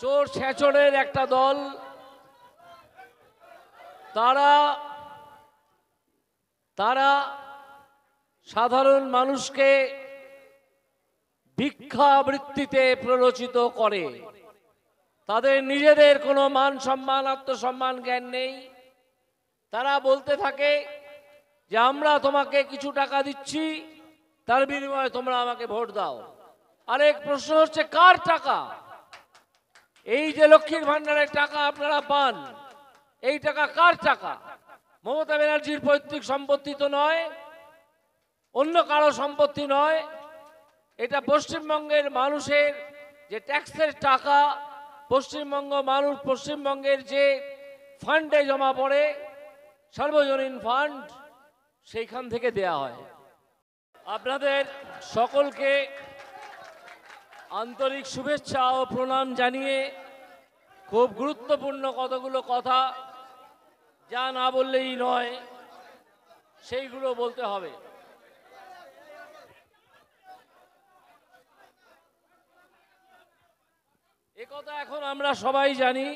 চোর ছেচড়ের একটা দল। তারা তারা সাধারণ মানুষকে ভিক্ষাবৃত্তিতে প্ররোচিত করে। তাদের নিজেদের কোনো মান সম্মান, আত্মসম্মান, জ্ঞান নেই। তারা বলতে থাকে যে, আমরা তোমাকে কিছু টাকা দিচ্ছি, তার বিনিময়ে তোমরা আমাকে ভোট দাও। আরেক প্রশ্ন হচ্ছে, কার টাকা? এই যে লক্ষ্মীর ভান্ডারের টাকা আপনারা পান, এই টাকা কার টাকা? মমতা ব্যানার্জির পৈতৃক সম্পত্তি তো নয়, অন্য কারও সম্পত্তি নয়, এটা পশ্চিমবঙ্গের মানুষের যে ট্যাক্সের টাকা, পশ্চিমবঙ্গ মানুষ, পশ্চিমবঙ্গের যে ফান্ডে জমা পড়ে, সর্বজনীন ফান্ড, সেইখান থেকে দেয়া হয়। আপনাদের সকলকে আন্তরিক শুভেচ্ছা ও প্রণাম জানিয়ে খুব গুরুত্বপূর্ণ কতগুলো কথা যা না বললেই নয়, সেইগুলো বলতে হবে। একথা এখন আমরা সবাই জানি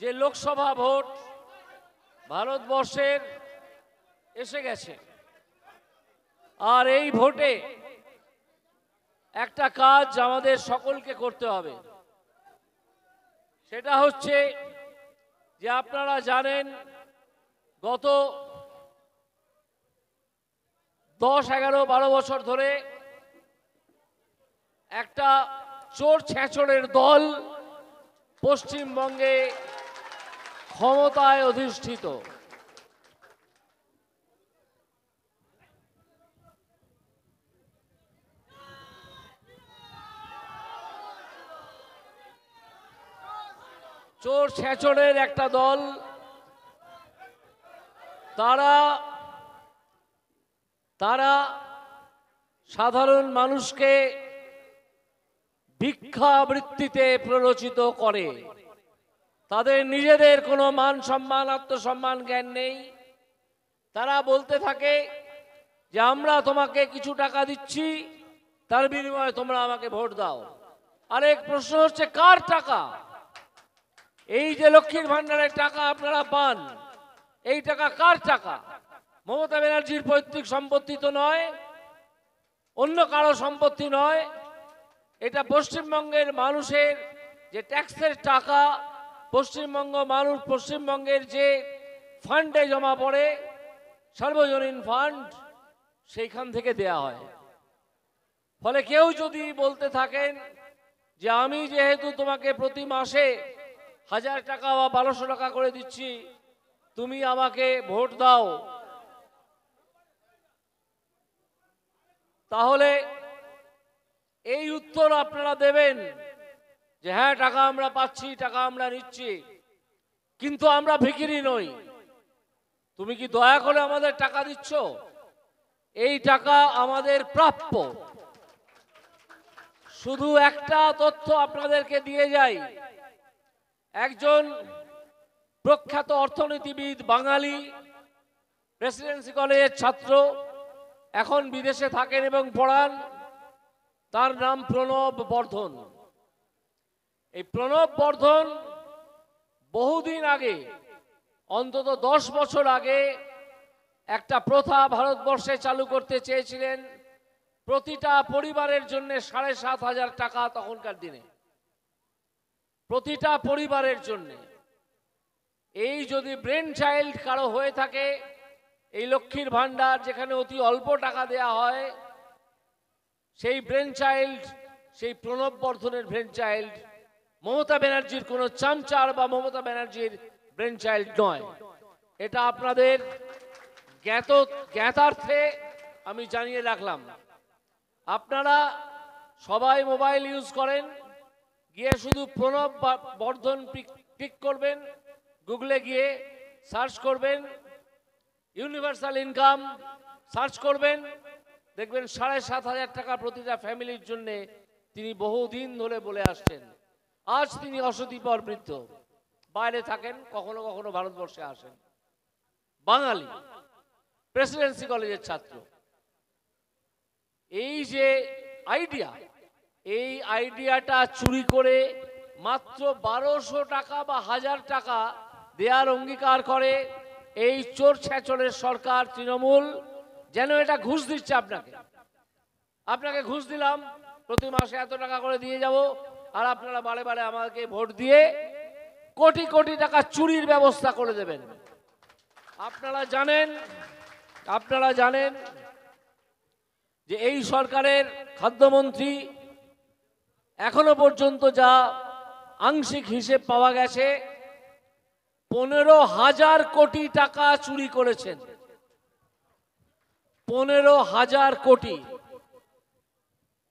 যে লোকসভা ভোট ভারতবর্ষের এসে গেছে। আর এই ভোটে একটা কাজ আমাদের সকলকে করতে হবে। সেটা হচ্ছে যে আপনারা জানেন, গত দশ, এগারো, বারো বছর ধরে একটা চোর ছেঁচড়ের দল পশ্চিমবঙ্গে ক্ষমতায় অধিষ্ঠিত। চোর ছেচড়ের একটা দল। তারা তারা সাধারণ মানুষকে ভিক্ষাবৃত্তিতে প্ররোচিত করে। তাদের নিজেদের কোনো মান সম্মান, আত্মসম্মান, জ্ঞান নেই। তারা বলতে থাকে যে, আমরা তোমাকে কিছু টাকা দিচ্ছি, তার বিনিময়ে তোমরা আমাকে ভোট দাও। আরেক প্রশ্ন হচ্ছে, কার টাকা? এই যে লক্ষ্মীর ভান্ডারের টাকা আপনারা পান, এই টাকা কার টাকা? মমতা ব্যানার্জির পৈতৃক সম্পত্তি তো নয়, অন্য কারও সম্পত্তি নয়, এটা পশ্চিমবঙ্গের মানুষের যে ট্যাক্সের টাকা, পশ্চিমবঙ্গ মানুষ, পশ্চিমবঙ্গের যে ফান্ডে জমা পড়ে, সার্বজনীন ফান্ড, সেইখান থেকে দেয়া হয়। ফলে কেউ যদি বলতে থাকেন যে আমি যেহেতু তোমাকে প্রতি মাসে হাজার টাকা বা বারোশো টাকা করে দিচ্ছি। তুমি আমাকে ভোট দাও। তাহলে এই উত্তর আপনারা দেবেন যে হ্যাঁ টাকা আমরা পাচ্ছি, টাকা আমরা নিচ্ছি। কিন্তু আমরা ভিকিরি নই। তুমি কি দয়া করে আমাদের টাকা দিচ্ছ? এই টাকা আমাদের প্রাপ্য। শুধু একটা তথ্য আপনাদেরকে দিয়ে যাই। একজন প্রখ্যাত অর্থনীতিবিদ, বাঙালি প্রেসিডেন্সি কলেজের ছাত্র, এখন বিদেশে থাকেন এবং পড়ান। তার নাম প্রণব বর্ধন। এই প্রণব বর্ধন বহুদিন আগে, অন্তত দশ বছর আগে, একটা প্রথা ভারতবর্ষে চালু করতে চেয়েছিলেন। প্রতিটা পরিবারের জন্য সাড়ে সাত হাজার টাকা তখনকার দিনে। প্রতিটা পরিবারের জন্য। এই যদি ব্রেন চাইল্ড কারও হয়ে থাকে, এই লক্ষ্মীর ভান্ডার যেখানে অতি অল্প টাকা দেয়া হয়, সেই ব্রেন চাইল্ড সেই প্রণব বর্ধনের ব্রেন চাইল্ড মমতা ব্যানার্জির কোনো চামচার বা মমতা ব্যানার্জির ব্রেন চাইল্ড নয়। এটা আপনাদের জ্ঞাত, জ্ঞাতার্থে আমি জানিয়ে রাখলাম। আপনারা সবাই মোবাইল ইউজ করেন। গিয়ে শুধু প্রণব বর্ধন ক্লিক করবেন গুগলে গিয়ে সার্চ করবেন ইউনিভার্সাল ইনকাম সার্চ করবেন, দেখবেন সাড়ে সাত হাজার টাকা প্রতিটা ফ্যামিলির জন্য তিনি বহুদিন ধরে বলে আসছেন। আজ তিনি অসতিপর বৃদ্ধ। বাইরে থাকেন, কখনো কখনো ভারতবর্ষে আসেন। বাঙালি প্রেসিডেন্সি কলেজের ছাত্র। এই যে আইডিয়া এই আইডিয়াটা চুরি করে মাত্র বারোশো টাকা বা হাজার টাকা দেওয়ার অঙ্গীকার করে এই চোর ছেচরের সরকার তৃণমূল। যেন এটা ঘুষ দিচ্ছে আপনাকে। আপনাকে ঘুষ দিলাম, প্রতি মাসে এত টাকা করে দিয়ে যাব আর আপনারা বারে বারে আমাকে ভোট দিয়ে কোটি কোটি টাকা চুরির ব্যবস্থা করে দেবেন। আপনারা জানেন আপনারা জানেন যে এই সরকারের খাদ্যমন্ত্রী এখনও পর্যন্ত যা আংশিক হিসেব পাওয়া গেছে, পনেরো হাজার কোটি টাকা চুরি করেছেন। পনেরো হাজার কোটি।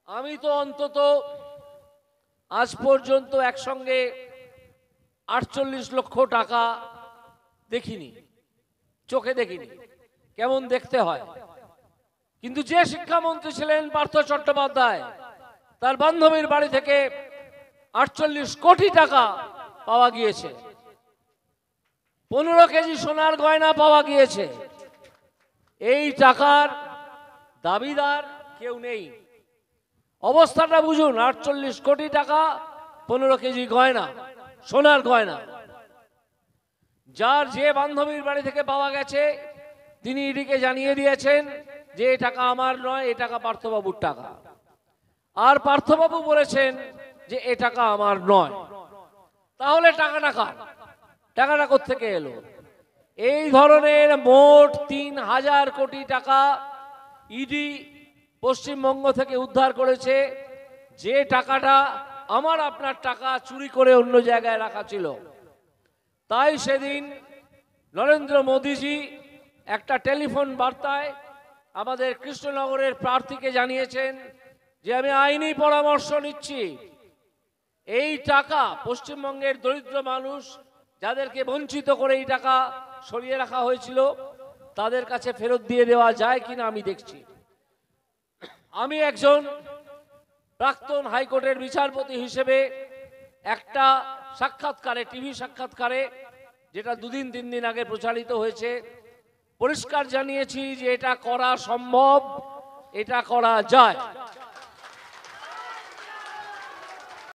আমি তো অন্তত আজ পর্যন্ত একসঙ্গে আটচল্লিশ লক্ষ টাকা দেখিনি, চোখে দেখিনি, কেমন দেখতে হয়। কিন্তু যে শিক্ষামন্ত্রী ছিলেন পার্থ চট্টোপাধ্যায় তার বান্ধবীর বাড়ি থেকে আটচল্লিশ কোটি টাকা পাওয়া গিয়েছে। পনেরো কেজি সোনার গয়না পাওয়া গিয়েছে। এই টাকার দাবিদার কেউ নেই। অবস্থাটা বুঝুন, আটচল্লিশ কোটি টাকা, পনেরো কেজি গয়না, সোনার গয়না। যার যে বান্ধবীর বাড়ি থেকে পাওয়া গেছে, তিনি ইডিকে জানিয়ে দিয়েছেন যে টাকা আমার নয়, এ টাকা পার্থবাবুর টাকা। আর পার্থবাবু বলেছেন যে, এ টাকা আমার নয়। তাহলে টাকাটা কার? টাকাটা থেকে এলো? এই ধরনের মোট তিন হাজার কোটি টাকা ইডি পশ্চিমবঙ্গ থেকে উদ্ধার করেছে। যে টাকাটা আমার আপনার টাকা চুরি করে অন্য জায়গায় রাখা ছিল। তাই সেদিন নরেন্দ্র মোদীজি একটা টেলিফোন বার্তায় আমাদের কৃষ্ণনগরের প্রার্থীকে জানিয়েছেন যে আমি আইনি পরামর্শ নিচ্ছি। এই টাকা পশ্চিমবঙ্গের দরিদ্র মানুষ যাদেরকে বঞ্চিত করে এই টাকা সরিয়ে রাখা হয়েছিল, তাদের কাছে ফেরত দিয়ে দেওয়া যায় কিনা আমি দেখছি। আমি একজন প্রাক্তন হাইকোর্টের বিচারপতি হিসেবে একটা সাক্ষাৎকারে, টিভি সাক্ষাৎকারে, যেটা দুদিন তিন দিন আগে প্রচারিত হয়েছে, পরিষ্কার জানিয়েছি যে এটা করা সম্ভব, এটা করা যায়।